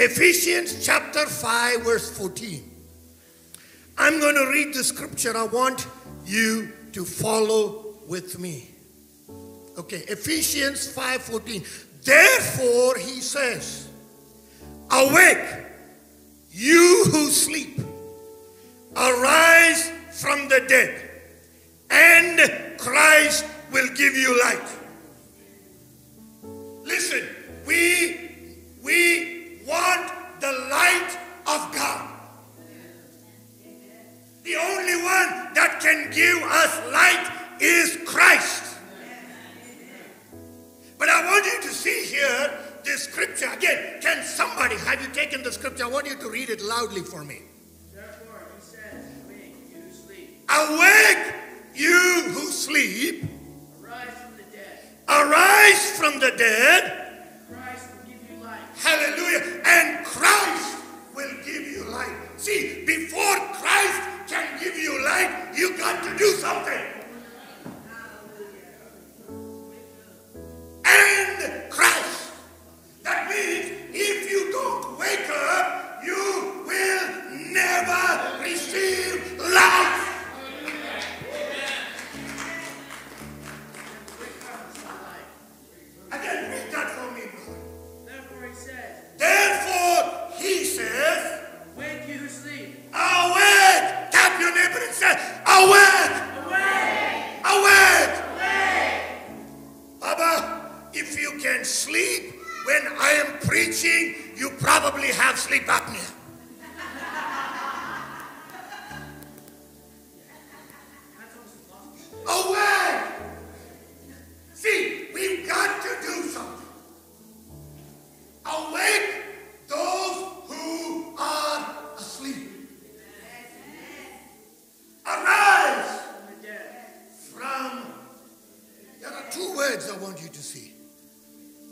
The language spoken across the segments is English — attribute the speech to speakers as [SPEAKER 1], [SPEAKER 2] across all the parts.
[SPEAKER 1] Ephesians chapter 5, verse 14. I'm going to read the scripture. I want you to follow with me. Okay, Ephesians 5:14. Therefore, he says, Awake, you who sleep, arise from the dead, and Christ will give you light.
[SPEAKER 2] From the dead. Christ will give you light.
[SPEAKER 1] Hallelujah. And Christ will give you life. See, before Christ can give you life,
[SPEAKER 2] you
[SPEAKER 1] got to do something.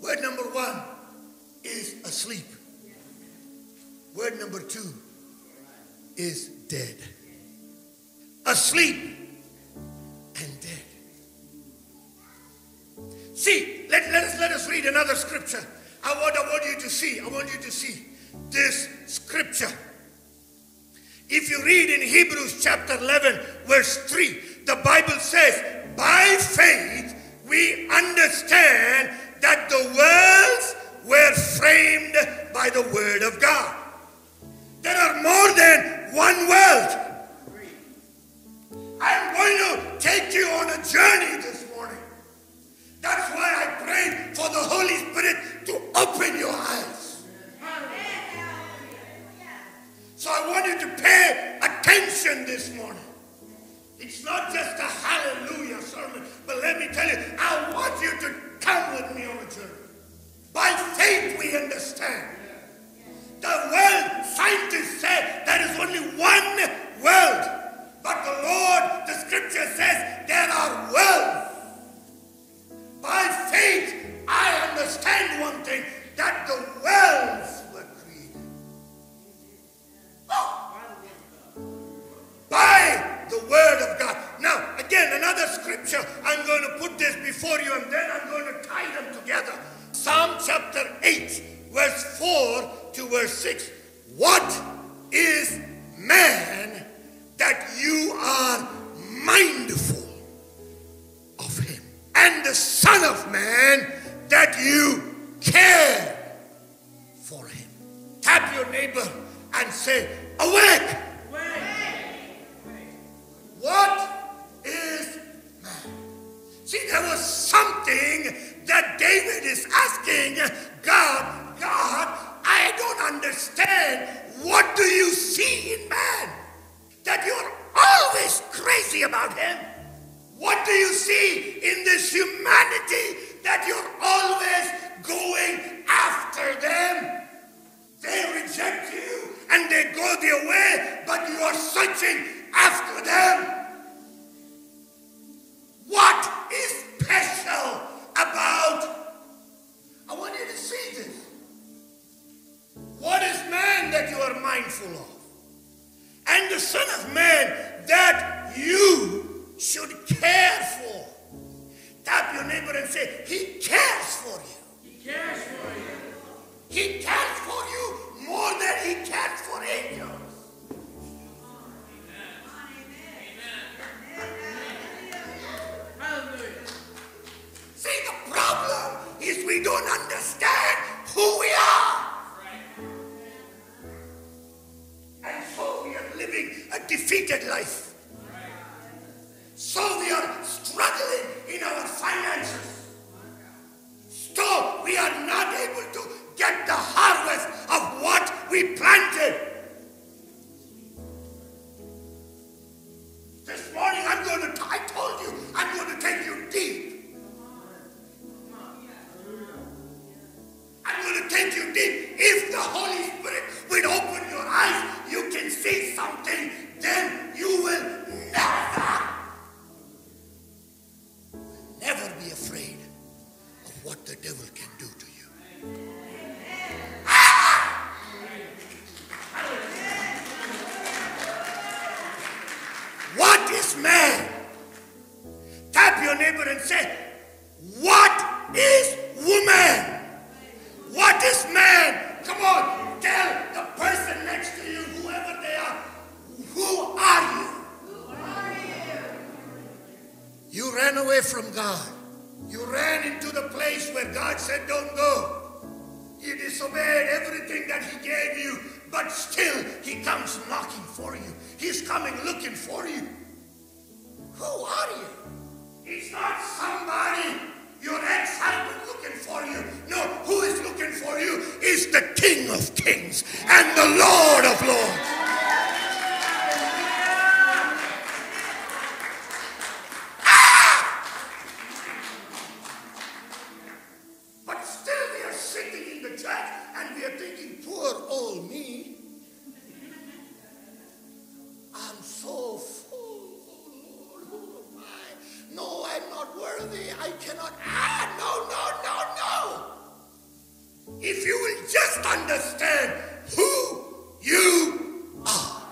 [SPEAKER 1] Word number one is asleep. Word number two is dead. Asleep and dead. See, let, let us let us read another scripture. I want, I want you to see, I want you to see this scripture. If you read in Hebrews chapter 11, verse 3, the Bible says, By faith we understand that the worlds were framed by the word of God. There are more than one world. I'm going to take you on a journey this morning. That's why I prayed for the Holy Spirit to open your eyes. So I want you to pay attention this morning. It's not just a hallelujah sermon, but let me tell you, I want you to come with me on a journey. By faith, we understand. The world, scientists say there is only one world. But the Lord, the scripture says there are worlds. By faith, you are what the devil can do to you. Understand who you are.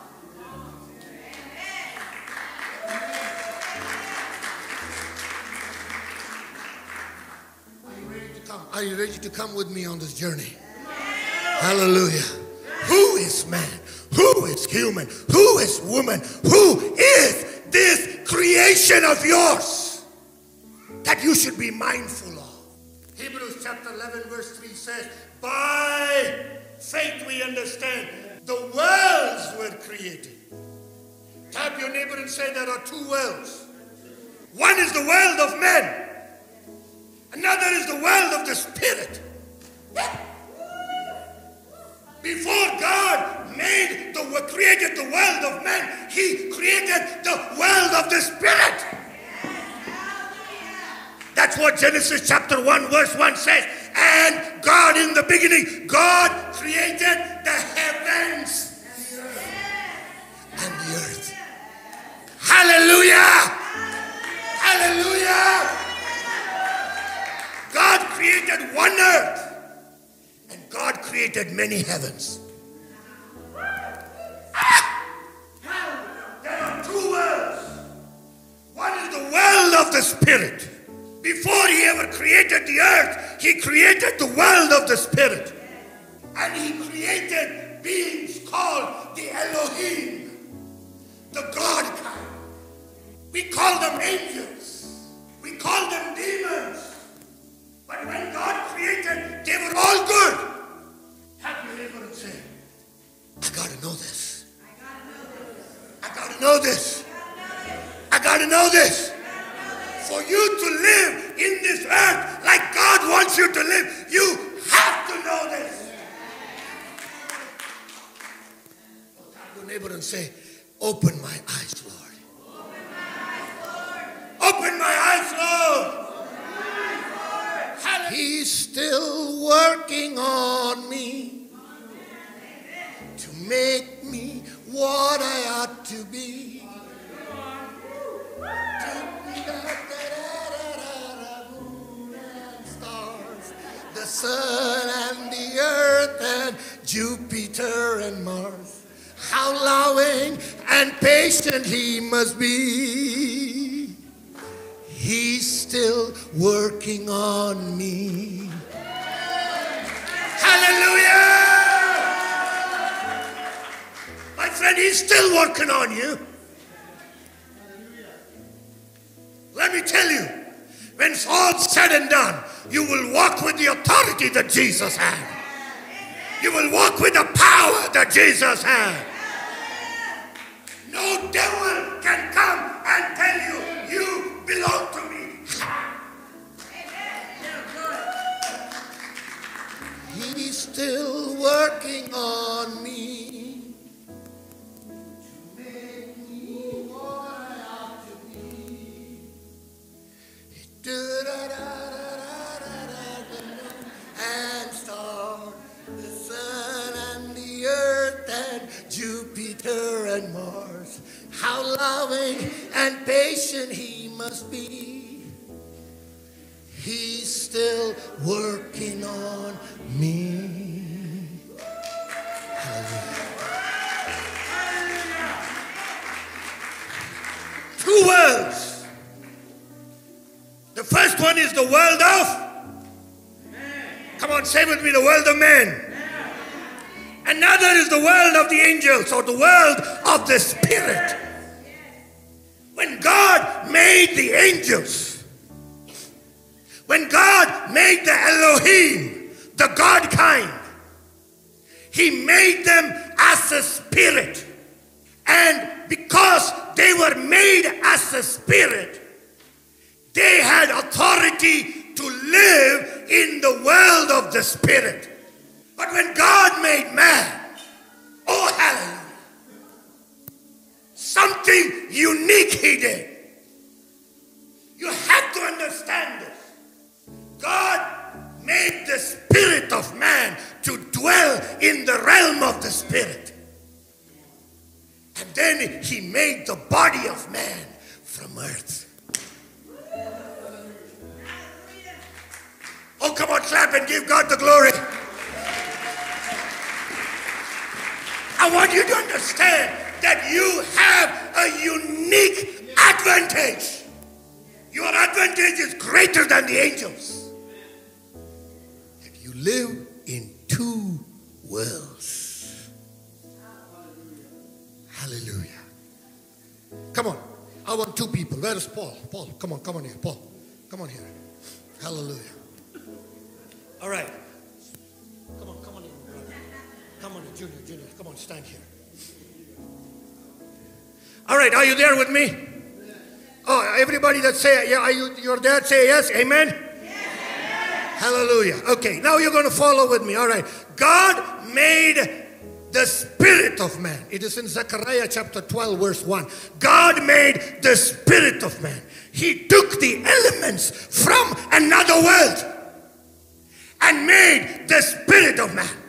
[SPEAKER 1] Are you ready to come? Are you ready to come with me on this journey? Hallelujah. Who is man? Who is human? Who is woman? Who is this creation of yours that you should be mindful of? Hebrews chapter 11, verse 3 says, By faith we understand the worlds were created. Tap your neighbor and say, There are two worlds. One is the world of men, another is the world of the spirit. Before God made the created the world of men, He created the world of the spirit. That's what Genesis chapter 1, verse 1 says. And God in the beginning, God created the heavens and the earth. Hallelujah! Hallelujah! God created one earth and God created many heavens. There are two worlds. One is the world of the spirit. Before he ever created the earth, he created the world of the spirit. And he created beings called the Elohim, the God kind. We call them angels. We call them demons. But when God created, they were all good. Have your neighbor and say, I gotta know this. I gotta know this. I gotta know this. For you to live in this earth like God wants you to live, you have to know this. Tap your neighbor and say, Open my eyes, Lord. Open my eyes, Lord. He's still working on me to make me what I ought to be. Moon The sun and the earth and Jupiter and Mars. How loving and patient he must be. He's still working on me. Hallelujah! My friend, he's still working on you. Let me tell you, when it's all said and done, you will walk with the authority that Jesus had. You will walk with the power that Jesus had. No devil can come and tell you, you belong to me. He's still working on me. Jupiter and Mars. How loving and patient he must be. He's still working on me. Hallelujah. Two worlds. The first one is the world of. Come on, say with me the world of men. Another is the world of the angels or the world of the spirit. When God made the angels, when God made the Elohim, the God kind, He made them as a spirit. And because they were made as a spirit, they had authority to live in the world of the spirit. But when God made man, oh hallelujah, something unique he did. You have to understand this. God made the spirit of man to dwell in the realm of the spirit. And then he made the body of man from earth. Oh, come on, clap and give God the glory. I want you to understand that you have a unique advantage. Your advantage is greater than the angels. That you live in two worlds. Hallelujah. Come on. I want two people. Where is Paul? Paul, come on, come on here. Paul, come on here. Hallelujah. All right. Come on, Junior, Junior. Come on, stand here. All right, are you there with me? Oh, everybody that say, yeah, are you, you're there, say yes, amen? Hallelujah. Okay, now you're going to follow with me. All right. God made the spirit of man. It is in Zechariah chapter 12, verse 1. God made the spirit of man. He took the elements from another world and made the spirit of man.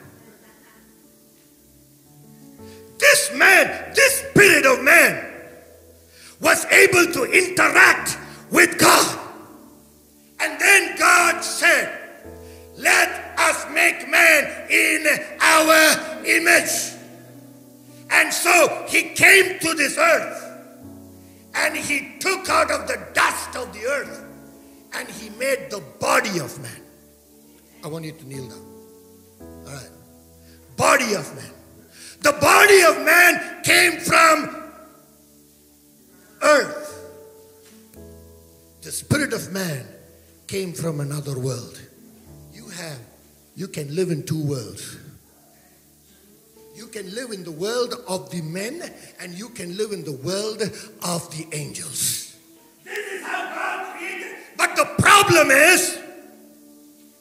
[SPEAKER 1] This man, this spirit of man, was able to interact with God. And then God said, Let us make man in our image. And so he came to this earth and he took out of the dust of the earth and he made the body of man. I want you to kneel down. All right. Body of man. The body of man came from earth. The spirit of man came from another world. You have, you can live in two worlds. You can live in the world of the men and you can live in the world of the angels. This is how God created. But the problem is,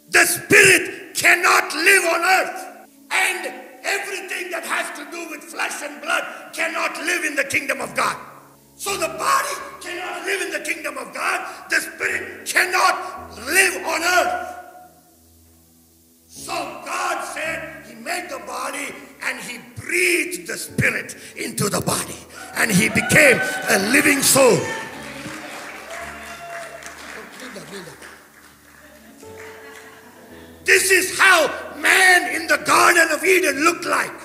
[SPEAKER 1] the spirit cannot live on earth. And everything that has to do with flesh and blood cannot live in the kingdom of God. So the body cannot live in the kingdom of God. The spirit cannot live on earth. So God said he made the body and he breathed the spirit into the body and he became a living soul. This is how man in the Garden of Eden looked like.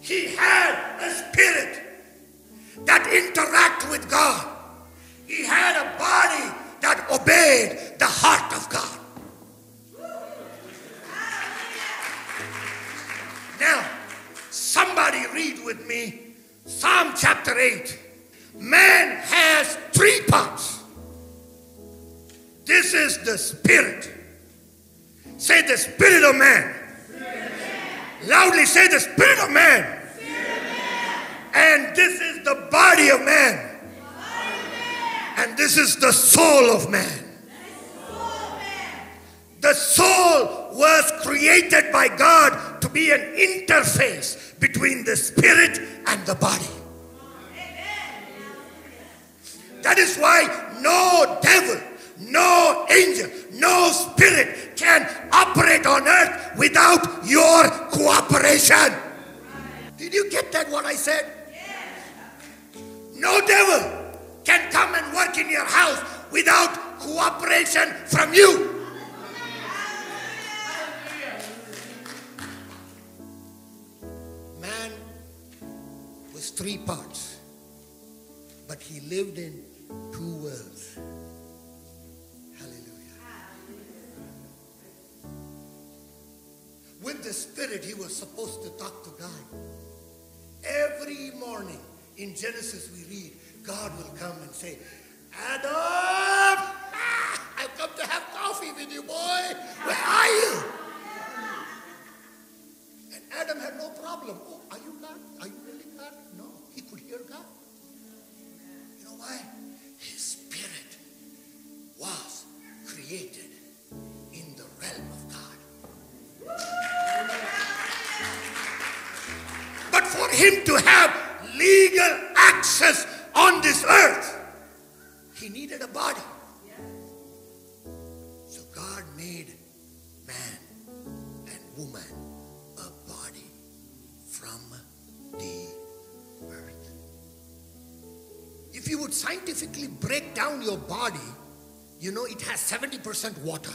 [SPEAKER 1] He had a spirit that interacted with God. He had a body that obeyed the heart of God. Now, somebody read with me Psalm chapter 8. Man has three parts. This is the spirit. Say the spirit of man. Loudly say the spirit of man. And this is the body of man. And this is the soul of man. The soul was created by God to be an interface between the spirit and the body. That is why no devil, no angel, no spirit can operate on earth without your cooperation. Did you get that what I said? No devil can come and work in your house without cooperation from you. Man was three parts, but he lived in two worlds. Spirit, he was supposed to talk to God. Every morning in Genesis, we read, God will come and say, Adam, 70% water.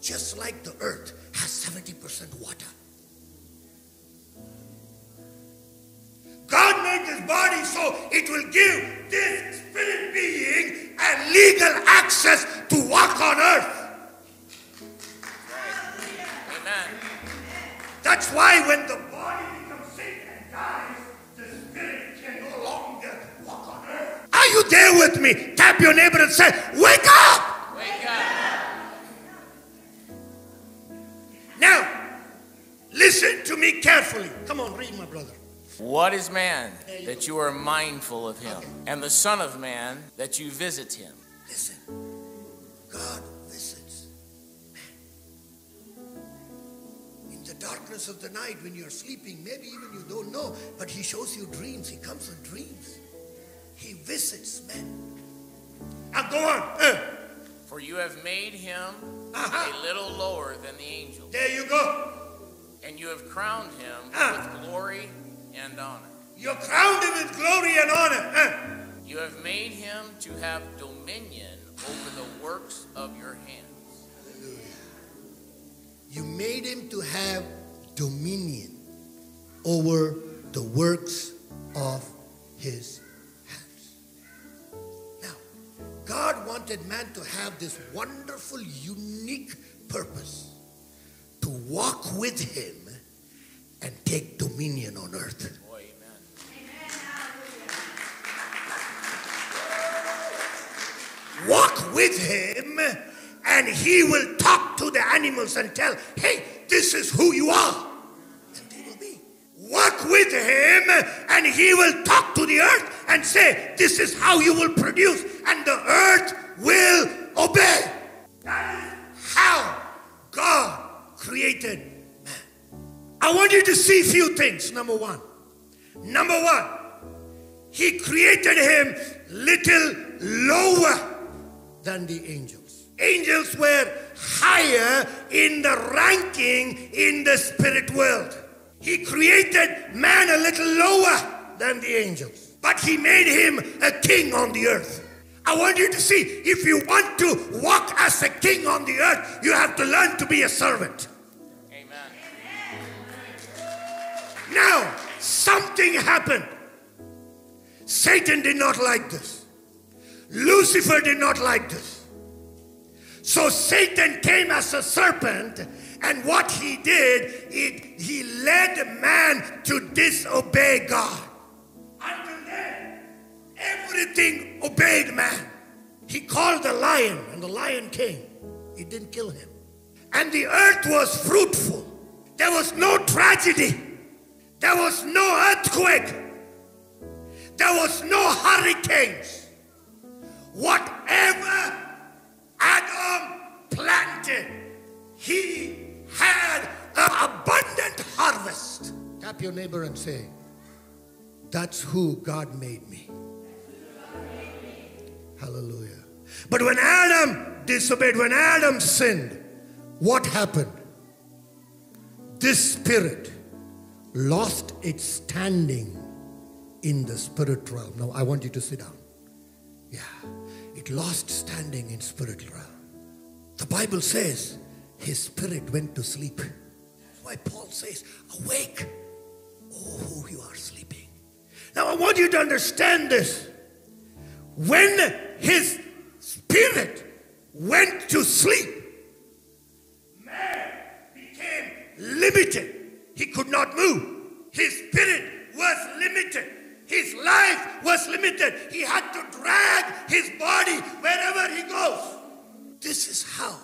[SPEAKER 1] Just like the earth has 70% water. God made this body so it will give this spirit being a legal access to walk on earth.
[SPEAKER 2] Amen.
[SPEAKER 1] That's why when the body becomes sick and dies, the spirit can no longer walk on earth. Are you there with me? Tap your neighbor and say, Wake up! Listen to me carefully. Come on, read, my brother.
[SPEAKER 2] What is man that you are mindful of him, and the Son of Man that you visit him?
[SPEAKER 1] Listen, God visits man. In the darkness of the night when you're sleeping, maybe even you don't know, but He shows you dreams. He comes in dreams. He visits men. Now go on. Uh,
[SPEAKER 2] For you have made him
[SPEAKER 1] Uh-huh.
[SPEAKER 2] a little lower than the angels,
[SPEAKER 1] there you go.
[SPEAKER 2] And you have crowned him
[SPEAKER 1] Ah.
[SPEAKER 2] with glory and honor.
[SPEAKER 1] You're crowned him with glory and honor.
[SPEAKER 2] You have made him to have dominion over the works of your hands. Hallelujah.
[SPEAKER 1] You made him to have dominion over the works of his hands. Now, God wanted man to have this wonderful, unique purpose walk with him and take dominion on earth. Walk with him, and he will talk to the animals and tell, hey, this is who you are. And they will be. Walk with him, and he will talk to the earth and say, this is how you will produce, and the earth will obey. That is how God created man. I want you to see a few things. Number one. Number one, he created him little lower than the angels. Angels were higher in the ranking in the spirit world. He created man a little lower than the angels, but he made him a king on the earth. I want you to see if you want to walk as a king on the earth, you have to learn to be a servant. Now, something happened. Satan did not like this. Lucifer did not like this. So Satan came as a serpent, and what he did, it, he led man to disobey God. Until then, everything obeyed man. He called the lion, and the lion came. He didn't kill him. and the earth was fruitful. There was no tragedy. There was no earthquake. There was no hurricanes. Whatever Adam planted, he had an abundant harvest. Tap your neighbor and say, That's who God made me. Hallelujah. But when Adam disobeyed, when Adam sinned, what happened? This spirit lost its standing in the spirit realm. Now I want you to sit down. Yeah, it lost standing in spirit realm. The Bible says his spirit went to sleep. That's why Paul says, Awake, oh, you are sleeping. Now I want you to understand this. When his spirit went to sleep, man became limited. He could not move. His spirit was limited. His life was limited. He had to drag his body wherever he goes. This is how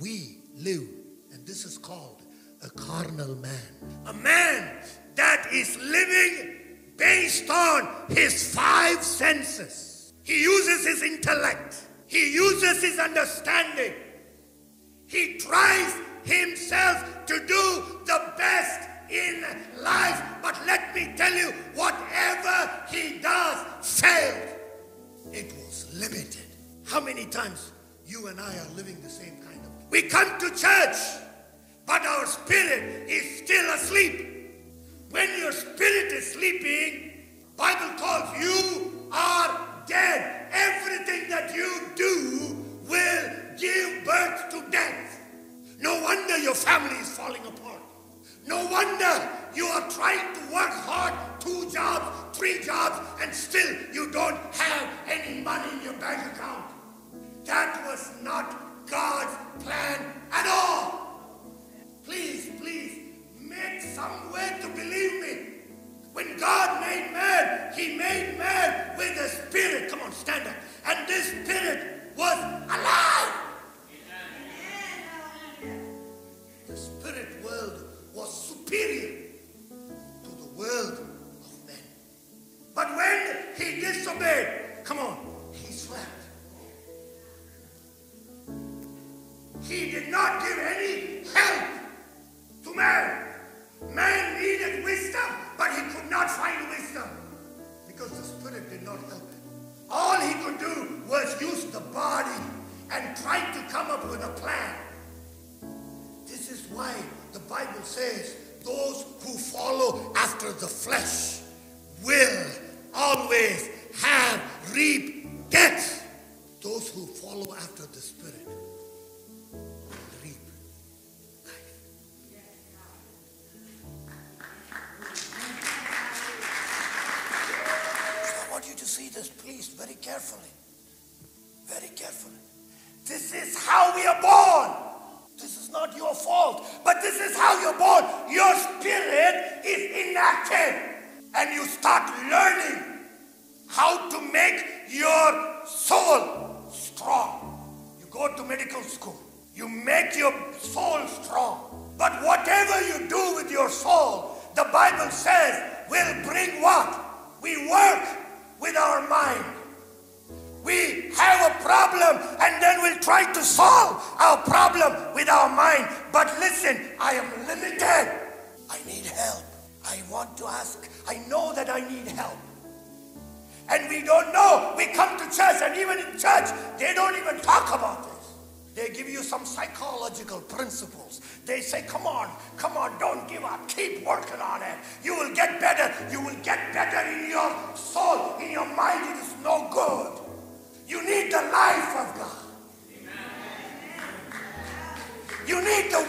[SPEAKER 1] we live. And this is called a carnal man. A man that is living based on his five senses. He uses his intellect. He uses his understanding. He tries himself to do the best in life. But let me tell you, whatever he does failed. It was limited. How many times you and I are living the same kind of we come to church, but our spirit is still asleep. When your spirit is sleeping, Bible calls you are dead. Everything that you do will give birth to death. No wonder your family is falling apart. No wonder you are trying to work hard, two jobs, three jobs, and still you don't have any money in your bank account. That was not God's plan at all. Please, please, make some way to believe me. When God made man, he made man with a spirit. Come on, stand up. And this spirit was alive. The spirit world was superior to the world of men. But when he disobeyed, come on, he slept. He did not give any help to man. Man needed wisdom, but he could not find wisdom because the Spirit did not help him. All he could do was use the body and try to come up with a plan. This is why the Bible says those who follow after the flesh will always have reap death. Those who follow after the Spirit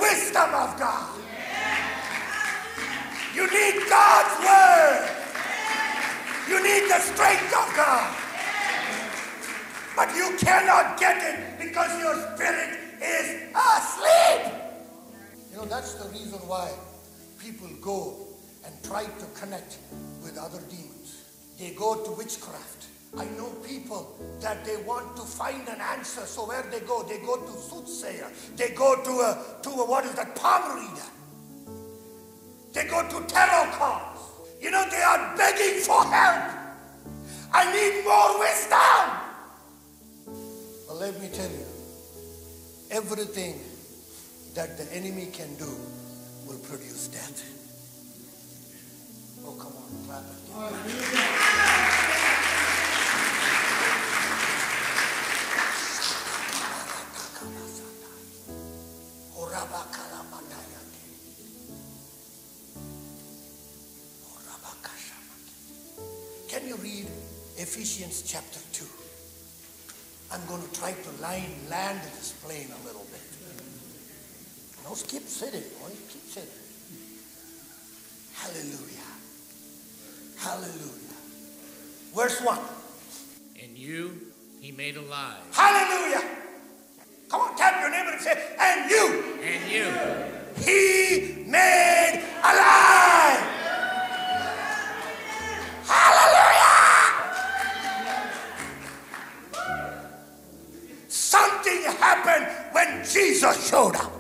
[SPEAKER 1] wisdom of God. You need God's word. You need the strength of God. But you cannot get it because your spirit is asleep. You know, that's the reason why people go and try to connect with other demons. They go to witchcraft. I know people that they want to find an answer. So where they go? They go to soothsayer. They go to a to a what is that palm reader. They go to tarot cards. You know they are begging for help. I need more wisdom. Well, let me tell you, everything that the enemy can do will produce death. Oh, come on, clap. Ephesians chapter 2? I'm going to try to line, land this plane a little bit. No, keep sitting, boy. Keep sitting. Hallelujah. Hallelujah. Verse 1.
[SPEAKER 2] And you he made alive.
[SPEAKER 1] Hallelujah. Come on, tap your neighbor and say, and you
[SPEAKER 2] And you
[SPEAKER 1] he made Jesus showed up.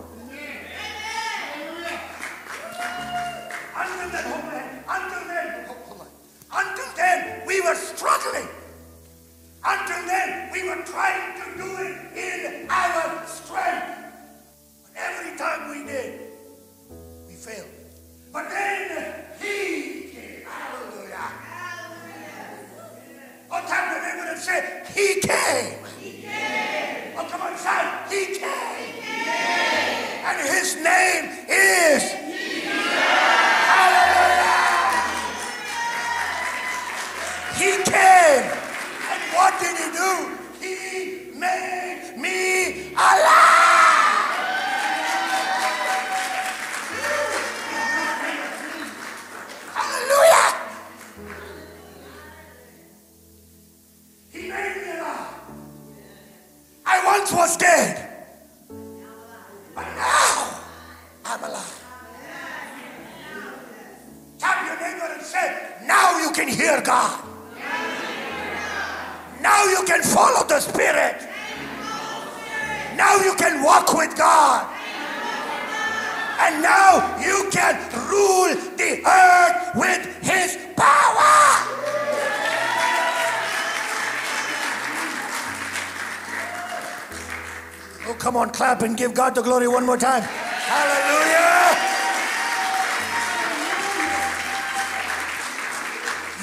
[SPEAKER 1] And give God the glory one more time. Hallelujah.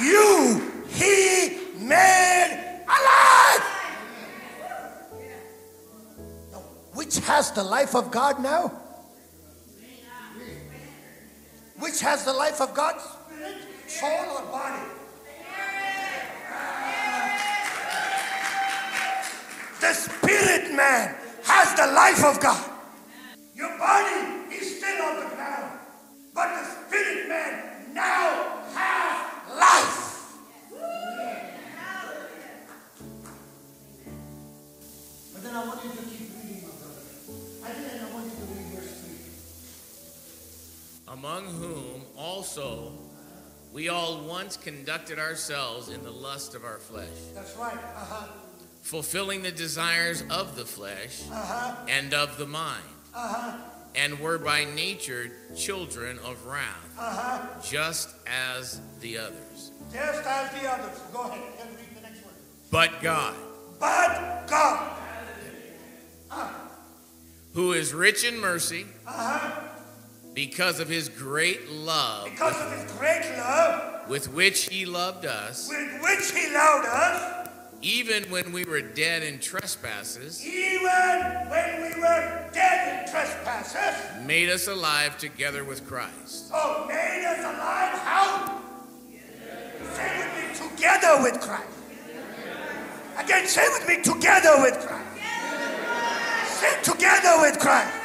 [SPEAKER 1] You, He made alive. Which has the life of God now? Which has the life of God? Spirit, soul, or body? The spirit man the life of God. Your body is still on the ground, but the spirit man now has life. But then I want you to keep reading, my brother. I think I want you to read verse 3.
[SPEAKER 2] among whom also we all once conducted ourselves in the lust of our flesh,
[SPEAKER 1] That's right. Uh-huh.
[SPEAKER 2] Fulfilling the desires of the flesh
[SPEAKER 1] Uh-huh.
[SPEAKER 2] and of the mind,
[SPEAKER 1] Uh-huh.
[SPEAKER 2] and were by nature children of wrath,
[SPEAKER 1] Uh-huh.
[SPEAKER 2] just as the others.
[SPEAKER 1] Just as the others. Go ahead and read the next one.
[SPEAKER 2] But God,
[SPEAKER 1] But God.
[SPEAKER 2] who is rich in mercy,
[SPEAKER 1] Uh-huh.
[SPEAKER 2] because of his great love
[SPEAKER 1] Because of his great love
[SPEAKER 2] with which he loved us,
[SPEAKER 1] with which he loved us,
[SPEAKER 2] even when we were dead in trespasses,
[SPEAKER 1] even when we were dead in trespasses,
[SPEAKER 2] made us alive together with Christ.
[SPEAKER 1] oh, made us alive. How? Say with me, together with Christ. Again, say with me, together with Christ. Say together with Christ.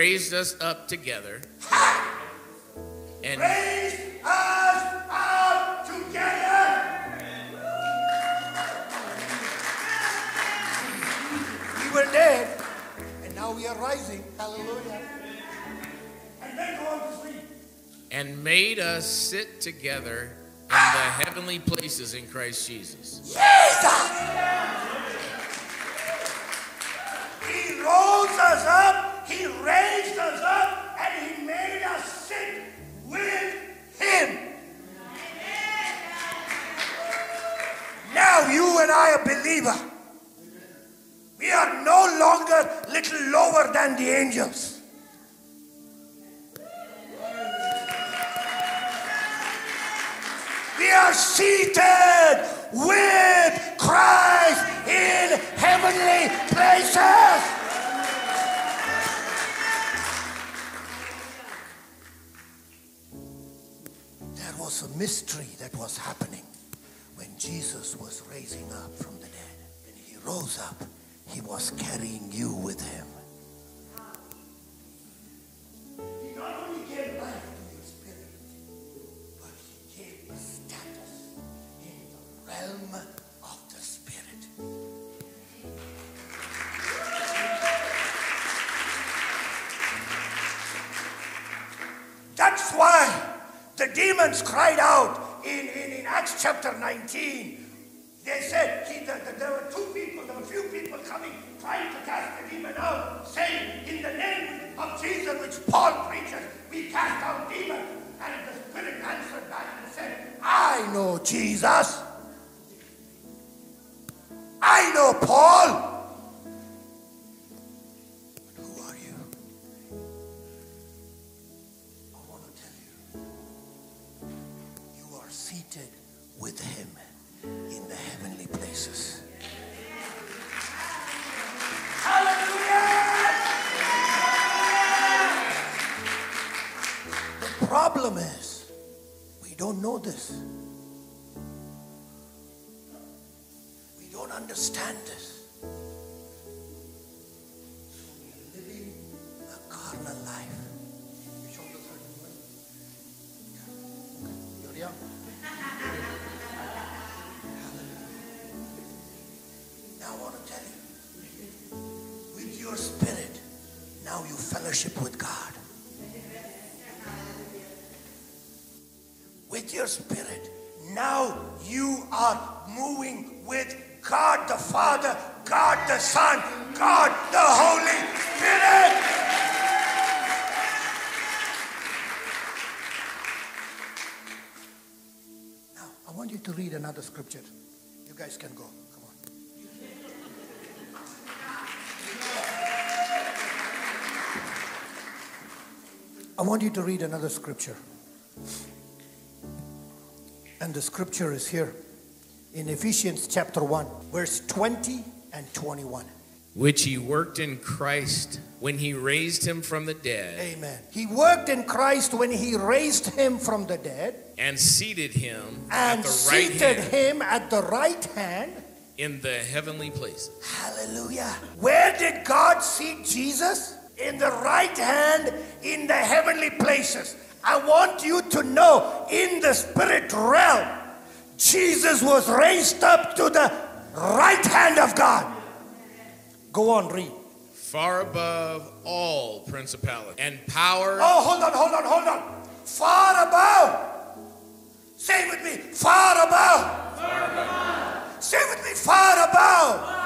[SPEAKER 2] Raised us up together and
[SPEAKER 1] Raised us up together. We were dead, and now we are rising. Hallelujah. And then go on to sleep.
[SPEAKER 2] and made us sit together in the heavenly places in Christ Jesus.
[SPEAKER 1] Jesus! He rose us up, He raised us up, and He made us sit with Him. Now you and I are believer. We are no longer little lower than the angels. Carrying you with him. He not only to spirit, but he status in the realm of the spirit. That's why the demons cried out in, in, in Acts chapter 19. Which Paul preaches, we cast out demons. And the Spirit answered back and said, I know Jesus. I know Paul. Who are you? I want to tell you, you are seated with him in the heavenly places. Problem is, we don't know this. We don't understand this. Spirit, now you are moving with God the Father, God the Son, God the Holy Spirit. Now, I want you to read another scripture. You guys can go. Come on. I want you to read another scripture. And the scripture is here in Ephesians chapter 1, verse 20 and 21.
[SPEAKER 2] which he worked in Christ when he raised him from the dead
[SPEAKER 1] Amen. He worked in Christ when he raised him from the dead
[SPEAKER 2] and seated him
[SPEAKER 1] and
[SPEAKER 2] at the right
[SPEAKER 1] seated
[SPEAKER 2] hand
[SPEAKER 1] him at the right hand.
[SPEAKER 2] in the heavenly places.
[SPEAKER 1] Hallelujah. Where did God seat Jesus? In the right hand in the heavenly places. I want you to know in the spirit realm, Jesus was raised up to the right hand of God. Go on, read.
[SPEAKER 2] Far above all principality and power
[SPEAKER 1] Oh, hold on, hold on, hold on. Far above. Say it with me. Far above. Far above. Say it with me. Far above.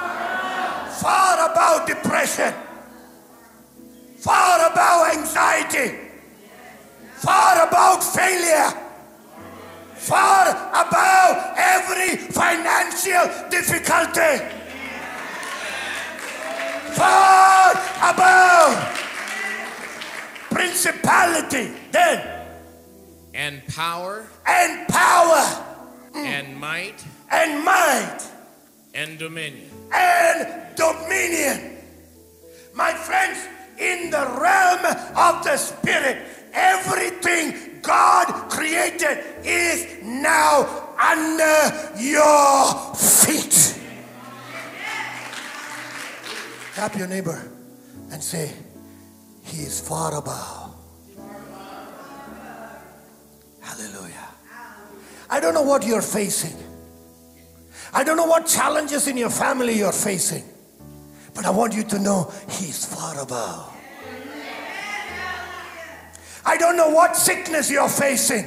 [SPEAKER 1] Far above depression. Far above anxiety. Far above failure. Far above every financial difficulty. Far above principality, then,
[SPEAKER 2] and power
[SPEAKER 1] and power, mm.
[SPEAKER 2] and might
[SPEAKER 1] and might,
[SPEAKER 2] and dominion.
[SPEAKER 1] and dominion. My friends, in the realm of the Spirit, everything God created is now under your feet. Tap your neighbor and say, He is far above. Hallelujah. I don't know what you're facing. I don't know what challenges in your family you're facing. But I want you to know He's far above. I don't know what sickness you're facing.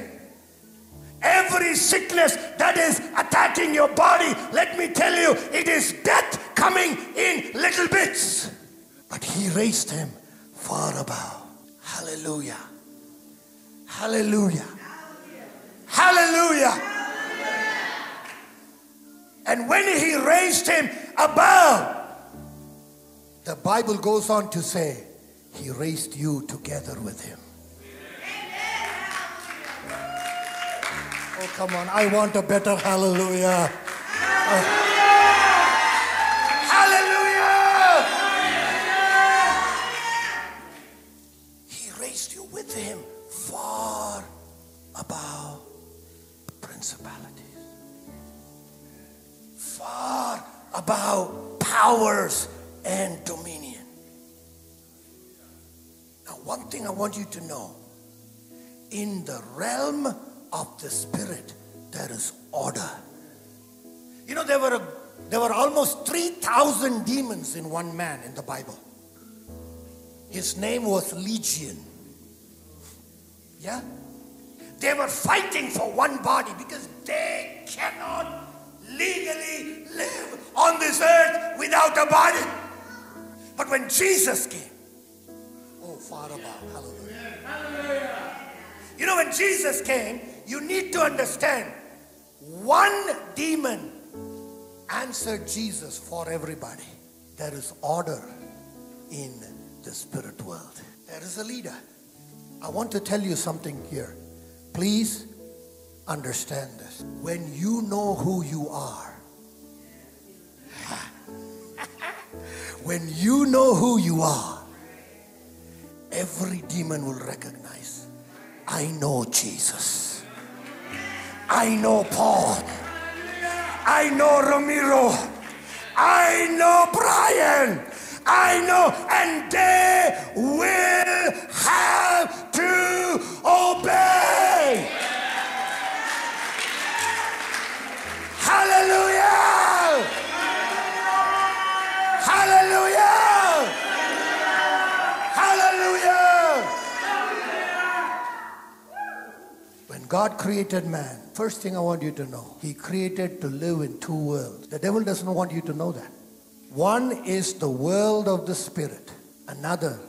[SPEAKER 1] Every sickness that is attacking your body, let me tell you, it is death coming in little bits. But He raised him far above. Hallelujah. Hallelujah. Hallelujah. And when he raised him above, the Bible goes on to say, he raised you together with him. Oh, come on. I want a better hallelujah. Hallelujah. He raised you with him far above principalities, far above powers and dominion. Now, one thing I want you to know in the realm of the spirit, there is order. You know, there were, a, there were almost 3,000 demons in one man in the Bible. His name was Legion. Yeah? They were fighting for one body because they cannot legally live on this earth without a body. But when Jesus came, oh, above, hallelujah. hallelujah. You know, when Jesus came, you need to understand one demon answered Jesus for everybody. There is order in the spirit world. There is a leader. I want to tell you something here. Please understand this. When you know who you are, when you know who you are, every demon will recognize I know Jesus. I know Paul. I know Ramiro. I know Brian. I know, and they will have to obey. God created man, first thing I want you to know, He created to live in two worlds. The devil doesn't want you to know that. One is the world of the spirit, another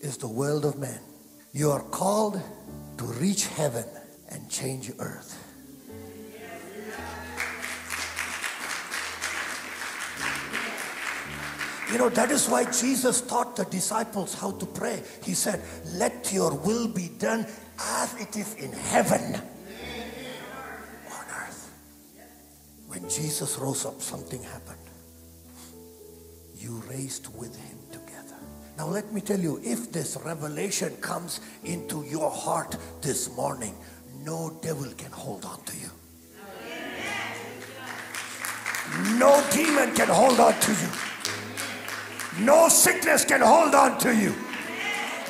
[SPEAKER 1] is the world of man. You are called to reach heaven and change earth. You know, that is why Jesus taught the disciples how to pray. He said, Let your will be done as it is in heaven on earth. When Jesus rose up, something happened. You raised with him together. Now, let me tell you if this revelation comes into your heart this morning, no devil can hold on to you. No demon can hold on to you. No sickness can hold on to you.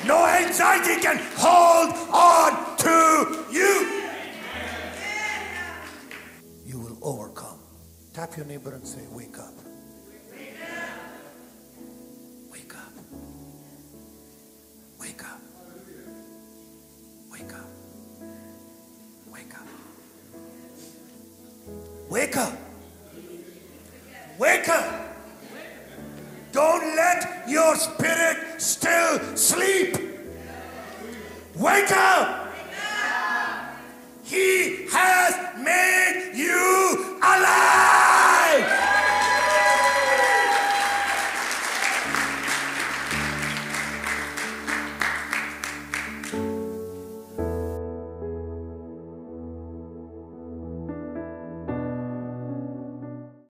[SPEAKER 1] No anxiety can hold on to you. Tap your neighbor and say, Wake up. Wake up. Wake up. Wake up. Wake up. Wake up. Wake up. Don't let your spirit still sleep. Wake up. He has made you alive!